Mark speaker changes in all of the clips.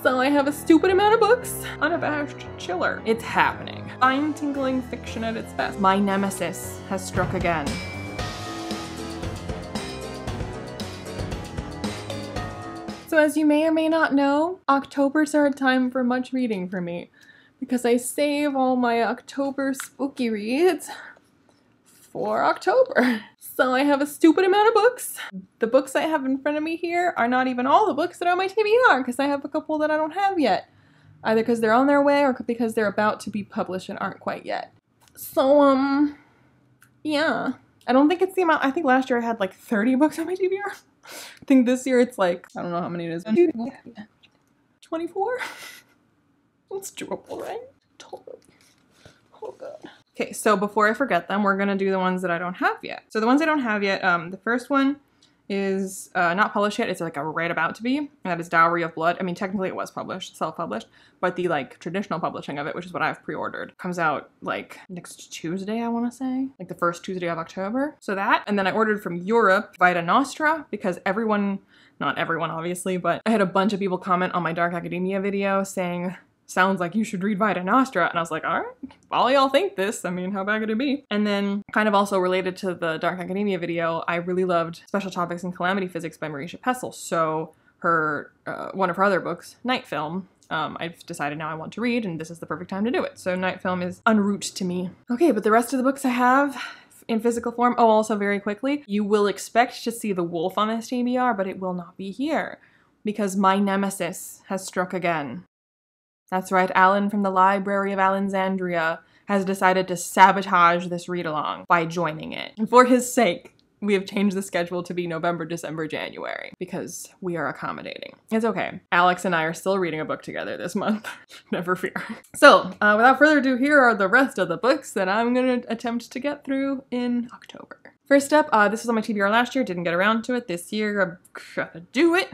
Speaker 1: So I have a stupid amount of books. Unabashed chiller. It's happening. Spine tingling fiction at its best. My nemesis has struck again. So as you may or may not know, Octobers are a time for much reading for me because I save all my October spooky reads for October. So I have a stupid amount of books. The books I have in front of me here are not even all the books that are on my TBR because I have a couple that I don't have yet. Either because they're on their way or because they're about to be published and aren't quite yet. So, um, yeah. I don't think it's the amount, I think last year I had like 30 books on my TBR. I think this year it's like, I don't know how many it is. 24? It's doable, right? Totally. Oh god. Okay, so before I forget them, we're gonna do the ones that I don't have yet. So the ones I don't have yet, um, the first one is uh, not published yet. It's like a right about to be, that is Dowry of Blood. I mean, technically it was published, self-published, but the like traditional publishing of it, which is what I've pre-ordered, comes out like next Tuesday, I want to say, like the first Tuesday of October. So that, and then I ordered from Europe Vita Nostra because everyone, not everyone obviously, but I had a bunch of people comment on my Dark Academia video saying sounds like you should read Vita Nostra. And I was like, all right, all y'all think this. I mean, how bad could it be? And then kind of also related to the Dark Academia video, I really loved Special Topics in Calamity Physics by Marisha Pessl. So her, uh, one of her other books, Night Film, um, I've decided now I want to read, and this is the perfect time to do it. So Night Film is en route to me. Okay, but the rest of the books I have in physical form. Oh, also very quickly, you will expect to see the wolf on this but it will not be here because my nemesis has struck again. That's right, Alan from the Library of Alexandria has decided to sabotage this read along by joining it. And for his sake, we have changed the schedule to be November, December, January because we are accommodating. It's okay. Alex and I are still reading a book together this month. Never fear. So, uh, without further ado, here are the rest of the books that I'm going to attempt to get through in October. First up, uh, this was on my TBR last year, didn't get around to it. This year, I'm gonna do it.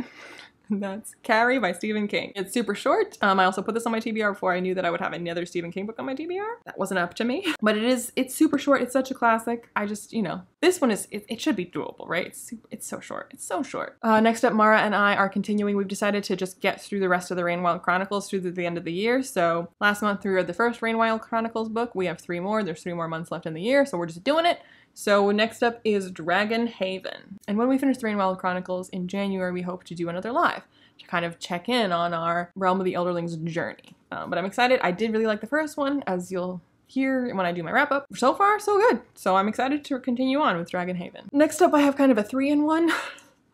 Speaker 1: That's Carrie by Stephen King. It's super short. Um, I also put this on my TBR before I knew that I would have another Stephen King book on my TBR. That wasn't up to me, but it is. It's super short. It's such a classic. I just, you know, this one is. It, it should be doable, right? It's it's so short. It's so short. Uh, next up, Mara and I are continuing. We've decided to just get through the rest of the Rainwild Chronicles through the end of the year. So last month we read the first Rainwild Chronicles book. We have three more. There's three more months left in the year, so we're just doing it. So next up is Dragon Haven. And when we finish the Rainwild Chronicles in January, we hope to do another live to kind of check in on our Realm of the Elderlings journey. Um, but I'm excited. I did really like the first one, as you'll hear when I do my wrap up. So far, so good. So I'm excited to continue on with Dragon Haven. Next up, I have kind of a three in one.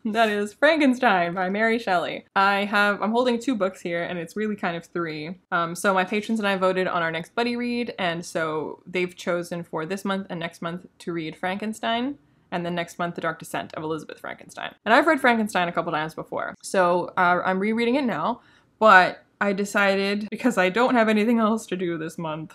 Speaker 1: that is Frankenstein by Mary Shelley. I have, I'm holding two books here and it's really kind of three. Um, so my patrons and I voted on our next buddy read and so they've chosen for this month and next month to read Frankenstein and then next month, The Dark Descent of Elizabeth Frankenstein. And I've read Frankenstein a couple times before, so uh, I'm rereading it now, but I decided, because I don't have anything else to do this month,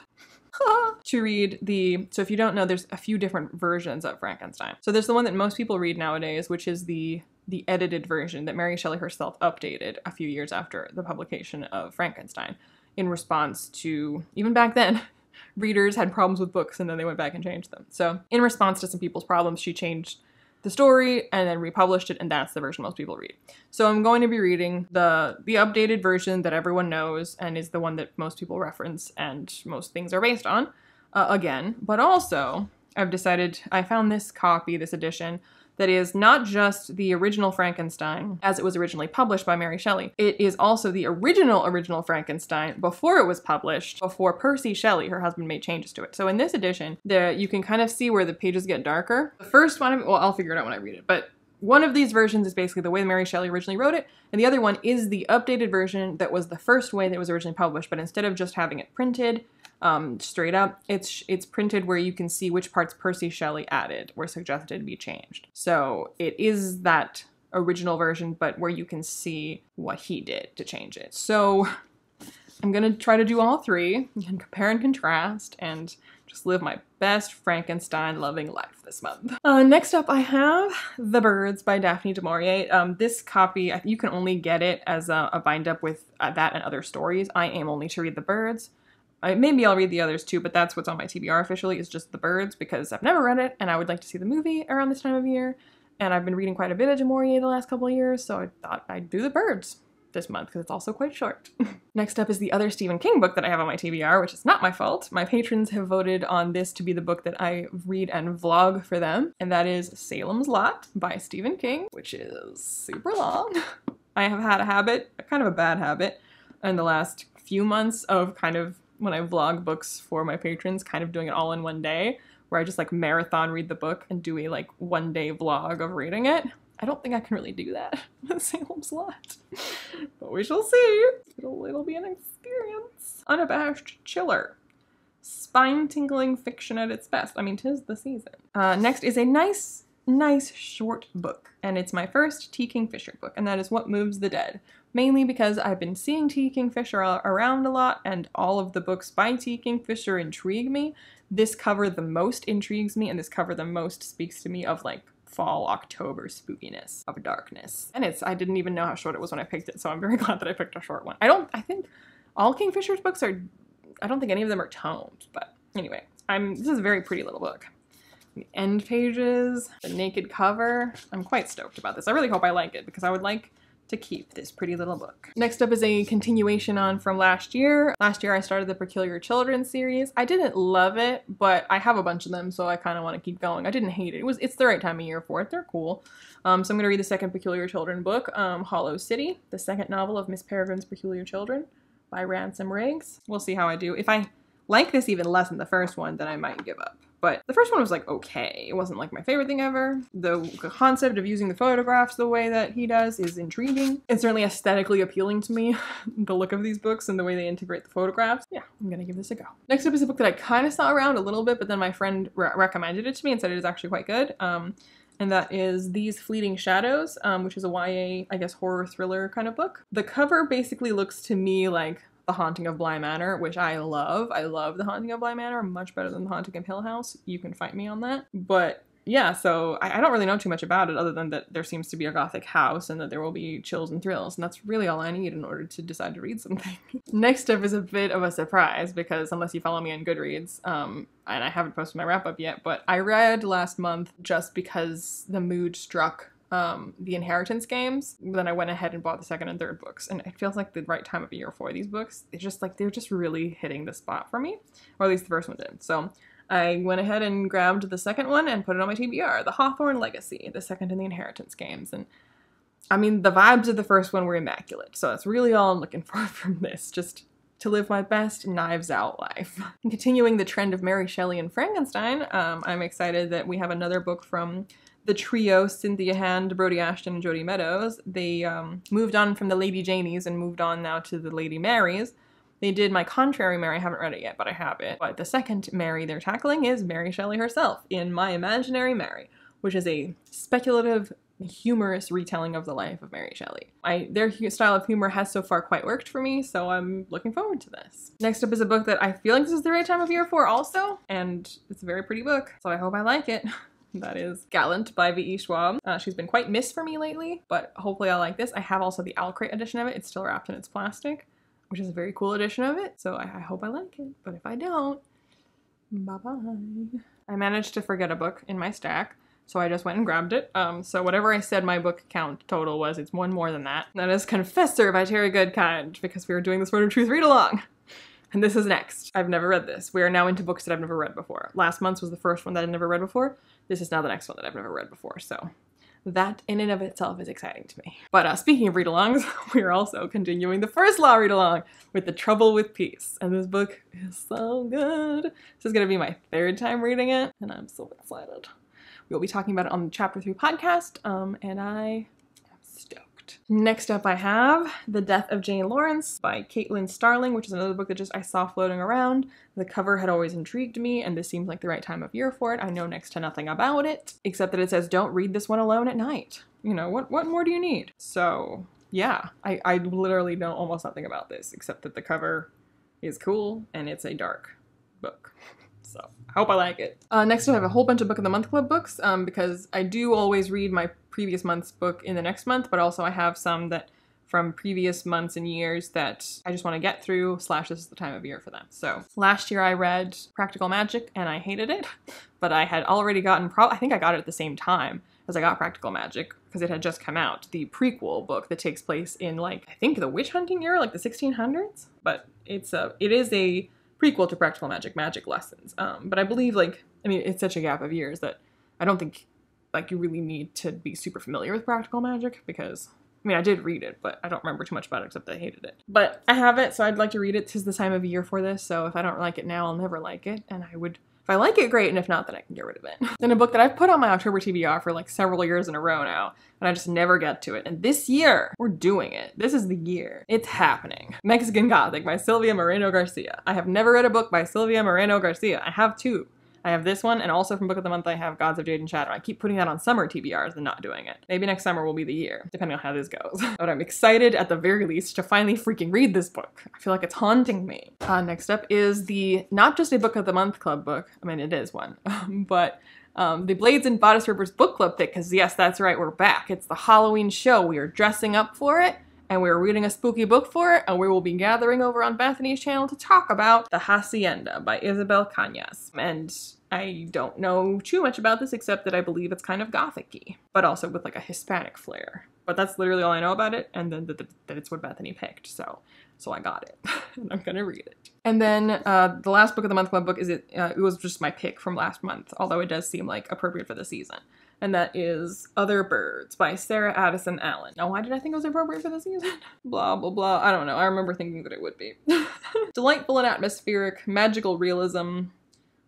Speaker 1: to read the so if you don't know there's a few different versions of frankenstein so there's the one that most people read nowadays which is the the edited version that mary shelley herself updated a few years after the publication of frankenstein in response to even back then readers had problems with books and then they went back and changed them. So, in response to some people's problems, she changed the story and then republished it and that's the version most people read. So I'm going to be reading the the updated version that everyone knows and is the one that most people reference and most things are based on uh, again, but also I've decided I found this copy, this edition that is not just the original Frankenstein as it was originally published by Mary Shelley. It is also the original original Frankenstein before it was published, before Percy Shelley, her husband, made changes to it. So in this edition, the you can kind of see where the pages get darker. The first one, well, I'll figure it out when I read it, but one of these versions is basically the way Mary Shelley originally wrote it, and the other one is the updated version that was the first way that it was originally published, but instead of just having it printed um, straight up. It's it's printed where you can see which parts Percy Shelley added were suggested to be changed. So it is that original version, but where you can see what he did to change it. So I'm gonna try to do all three and compare and contrast and just live my best Frankenstein loving life this month. Uh, next up, I have The Birds by Daphne du Maurier. Um, this copy, you can only get it as a, a bind up with uh, that and other stories. I aim only to read The Birds. I, maybe I'll read the others too, but that's what's on my TBR officially is just The Birds because I've never read it and I would like to see the movie around this time of year. And I've been reading quite a bit of du Maurier the last couple years, so I thought I'd do The Birds. This month because it's also quite short. Next up is the other Stephen King book that I have on my TBR, which is not my fault. My patrons have voted on this to be the book that I read and vlog for them, and that is Salem's Lot by Stephen King, which is super long. I have had a habit, kind of a bad habit, in the last few months of kind of when I vlog books for my patrons, kind of doing it all in one day, where I just like marathon read the book and do a like one day vlog of reading it. I don't think I can really do that with Salem's Lot, but we shall see. It'll, it'll be an experience. Unabashed chiller. Spine tingling fiction at its best. I mean, tis the season. Uh, next is a nice, nice short book, and it's my first T. Kingfisher book, and that is What Moves the Dead. Mainly because I've been seeing T. Kingfisher around a lot, and all of the books by T. Kingfisher intrigue me. This cover the most intrigues me, and this cover the most speaks to me of like fall October spookiness of darkness. And it's I didn't even know how short it was when I picked it, so I'm very glad that I picked a short one. I don't I think all Kingfisher's books are I don't think any of them are toned, but anyway, I'm this is a very pretty little book. The end pages, the naked cover. I'm quite stoked about this. I really hope I like it because I would like to keep this pretty little book. Next up is a continuation on from last year. Last year I started the Peculiar Children series. I didn't love it, but I have a bunch of them, so I kind of want to keep going. I didn't hate it. It was it's the right time of year for it. They're cool. Um, so I'm gonna read the second Peculiar Children book, um, Hollow City, the second novel of Miss Peregrine's Peculiar Children by Ransom Riggs. We'll see how I do. If I like this even less than the first one, then I might give up. But the first one was like okay. It wasn't like my favorite thing ever. The concept of using the photographs the way that he does is intriguing. It's certainly aesthetically appealing to me, the look of these books and the way they integrate the photographs. Yeah, I'm gonna give this a go. Next up is a book that I kind of saw around a little bit, but then my friend re recommended it to me and said it is actually quite good. Um, and that is These Fleeting Shadows, um, which is a YA, I guess, horror thriller kind of book. The cover basically looks to me like the Haunting of Bly Manor, which I love. I love The Haunting of Bly Manor much better than The Haunting of Hill House. You can fight me on that. But yeah, so I, I, don't really know too much about it other than that there seems to be a gothic house and that there will be chills and thrills, and that's really all I need in order to decide to read something. Next up is a bit of a surprise because unless you follow me on Goodreads, um, and I haven't posted my wrap up yet, but I read last month just because the mood struck um, the inheritance games then i went ahead and bought the second and third books. And it feels like the right time of year for these books. It's just like they're just really hitting the spot for me or at least the first one did. So i went ahead and grabbed the second one and put it on my tbr the hawthorne legacy the second in the inheritance games. And i mean the vibes of the first one were immaculate. So that's really all i'm looking for from this just to live my best knives out life. Continuing the trend of Mary Shelley and Frankenstein, um, I'm excited that we have another book from the trio, Cynthia Hand, Brodi Ashton, and Jodi Meadows, they um, moved on from the Lady Janies and moved on now to the Lady Marys. They did My Contrary Mary, I haven't read it yet, but I have it. But the second Mary they're tackling is Mary Shelley herself in My Imaginary Mary, which is a speculative, humorous retelling of the life of Mary Shelley. I, their style of humor has so far quite worked for me, so I'm looking forward to this. Next up is a book that I feel like this is the right time of year for also, and it's a very pretty book, so I hope I like it. That is Gallant by V.E. Schwab. Uh, she's been quite missed for me lately, but hopefully I like this. I have also the OwlCrate edition of it. It's still wrapped in its plastic, which is a very cool edition of it. So I, I hope I like it. But if I don't, bye-bye. I managed to forget a book in my stack. So I just went and grabbed it. Um, so whatever I said my book count total was, it's one more than that. That is Confessor by Terry Goodkind, because we were doing the Sword of Truth read-along. And this is next. I've never read this. We are now into books that I've never read before. Last month's was the first one that I'd never read before. This is now the next one that I've never read before. So that in and of itself is exciting to me. But uh, speaking of read-alongs, we are also continuing the first law read-along with The Trouble with Peace. And this book is so good. This is to be my third time reading it, and I'm so excited. We'll be talking about it on the Chapter 3 podcast, um, and I Next up I have The Death of Jane Lawrence by Caitlin Starling, which is another book that just I saw floating around. The cover had always intrigued me, and this seems like the right time of year for it. I know next to nothing about it, except that it says don't read this one alone at night. You know, what, what more do you need? So yeah, I, I literally know almost nothing about this, except that the cover is cool and it's a dark book. So I hope I like it. Uh, next, I have a whole bunch of Book of the Month Club books um, because I do always read my previous month's book in the next month, but also I have some that from previous months and years that I just want to get through, slash this is the time of year for them. So last year I read Practical Magic and I hated it, but I had already gotten, pro I think I got it at the same time, as I got Practical Magic because it had just come out, the prequel book that takes place in like I think the witch hunting era, like the 1600s. But it's a it is a prequel to Practical Magic, Magic Lessons. Um, but I believe like I mean it's such a gap of years that I don't think like you really need to be super familiar with Practical Magic because I mean, I did read it, but I don't remember too much about it except that I hated it. But I have it, so I'd like to read it. Tis the time of year for this, so if I don't like it now, I'll never like it. And I would, if I like it, great, and if not, then I can get rid of it. then a book that I've put on my October TBR for like several years in a row now, and I just never get to it. And this year, we're doing it. This is the year. It's happening. Mexican Gothic by Silvia Moreno Garcia. I have never read a book by Silvia Moreno Garcia. I have two. I have this one, and also from Book of the Month, I have Gods of Jade and Shadow. I keep putting that on summer TBRs and not doing it. Maybe next summer will be the year, depending on how this goes. but I'm excited at the very least to finally freaking read this book. I feel like it's haunting me. Uh, next up is the not just a Book of the Month club book. I mean, it is one, but um, the Blades and Bodice Rippers book club pick, because yes, that's right, we're back. It's the Halloween show. We are dressing up for it and we're reading a spooky book for it, and we will be gathering over on Bethany's channel to talk about The Hacienda by Isabel Cañas. And I don't know too much about this except that I believe it's kind of gothic but also with like a Hispanic flair. But that's literally all I know about it, and then that, that it's what Bethany picked. So, so I got it, and I'm gonna read it. And then uh, the last book of the month club book is it. Uh, it was just my pick from last month, although it does seem like appropriate for the season. And that is Other Birds by Sarah Addison Allen. Now, why did I think it was appropriate for the season? blah, blah, blah. I don't know. I remember thinking that it would be. Delightful and atmospheric, magical realism,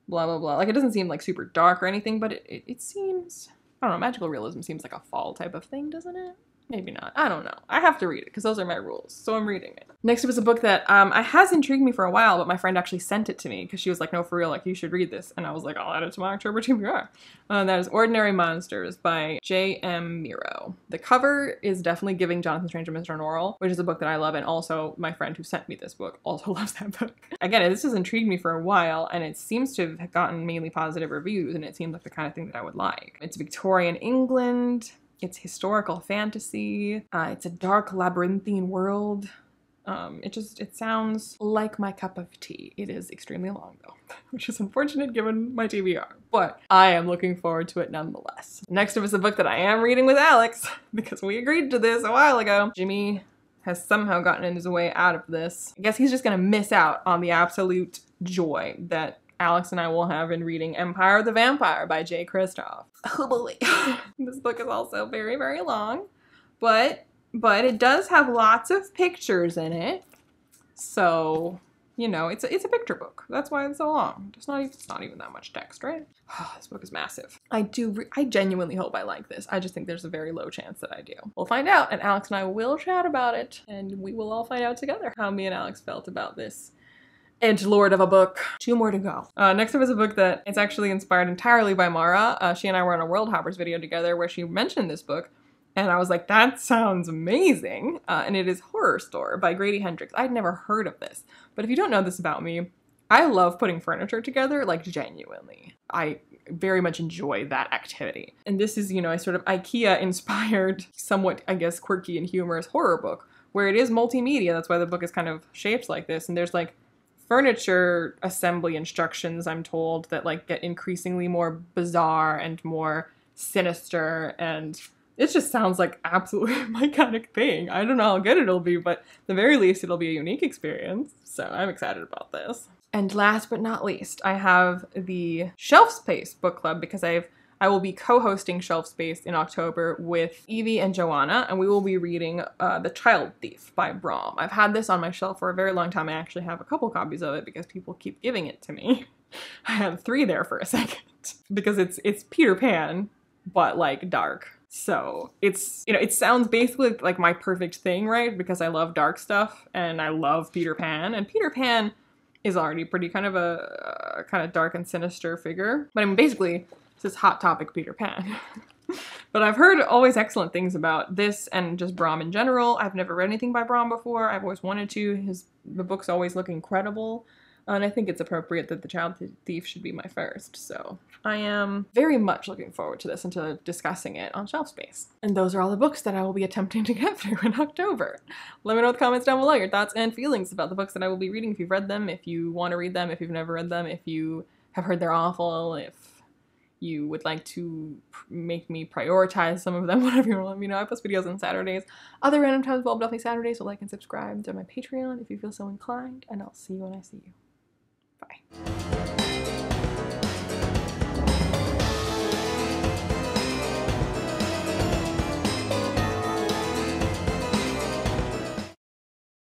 Speaker 1: blah blah blah. Like it doesn't seem like super dark or anything, but it, it, it seems I don't know, magical realism seems like a fall type of thing, doesn't it? Maybe not. I don't know. I have to read it because those are my rules. So I'm reading it. Next is a book that um, I has intrigued me for a while, but my friend actually sent it to me because she was like, no, for real, like you should read this. And I was like, I'll add it to my October TBR. Uh, that is Ordinary Monsters by J.M. Miro. The cover is definitely giving Jonathan Strange and Mr. Norrell, which is a book that I love. And also my friend who sent me this book also loves that book. Again, this has intrigued me for a while and it seems to have gotten mainly positive reviews and it seems like the kind of thing that I would like. It's Victorian England. It's historical fantasy. Uh, it's a dark labyrinthine world. Um, it just it sounds like my cup of tea. It is extremely long though, which is unfortunate given my TBR, but I am looking forward to it nonetheless. Next up is a book that I am reading with Alex because we agreed to this a while ago. Jimmy has somehow gotten in his way out of this. I guess he's just gonna miss out on the absolute joy that Alex and I will have in reading Empire of the Vampire by Jay Kristoff. Oh boy. this book is also very, very long, but but it does have lots of pictures in it. So, you know, it's a, it's a picture book. That's why it's so long. It's not even, it's not even that much text, right? Oh, this book is massive. I do, I genuinely hope I like this. I just think there's a very low chance that I do. We'll find out, and Alex and I will chat about it, and we will all find out together how me and Alex felt about this edge lord of a book. Two more to go. Uh, next up is a book that it's actually inspired entirely by Mara. Uh, she and I were on a World Hoppers video together where she mentioned this book. And I was like, that sounds amazing. Uh, and it is Horrorstor by Grady Hendrix. I'd never heard of this. But if you don't know this about me, I love putting furniture together, like genuinely. I very much enjoy that activity. And this is, you know, a sort of IKEA inspired, somewhat, I guess, quirky and humorous horror book where it is multimedia. That's why the book is kind of shaped like this. And there's like furniture assembly instructions, I'm told, that like get increasingly more bizarre and more sinister and it just sounds like absolutely my kind of thing. I don't know how good it'll be, but the very least it'll be a unique experience. So I'm excited about this. And last but not least, I have the Shelf Space book club because I've I will be co-hosting Shelf Space in October with Evie and Johanna, and we will be reading uh, The Child Thief by Brom. I've had this on my shelf for a very long time. I actually have a couple copies of it because people keep giving it to me. I had three there for a second because it's it's Peter Pan, but like dark. So it's you know it sounds basically like my perfect thing, right? Because I love dark stuff and I love Peter Pan, and Peter Pan is already pretty kind of a, a kind of dark and sinister figure. But I mean, basically, this is Hot Topic Peter Pan. but I've heard always excellent things about this and just Brom in general. I've never read anything by Brom before. I've always wanted to. His the books always look incredible. Uh, and I think it's appropriate that The Child Thief should be my first. So I am very much looking forward to this and to discussing it on Shelf Space. And those are all the books that I will be attempting to get through in October. Let me know in the comments down below your thoughts and feelings about the books that I will be reading if you've read them, if you want to read them, if you've never read them, if you have heard they're awful, if you would like to make me prioritize some of them, whatever you want to let me know. I post videos on Saturdays. Other random times, well, definitely Saturdays, so like and subscribe to my Patreon if you feel so inclined, and I'll see you when I see you. Bye.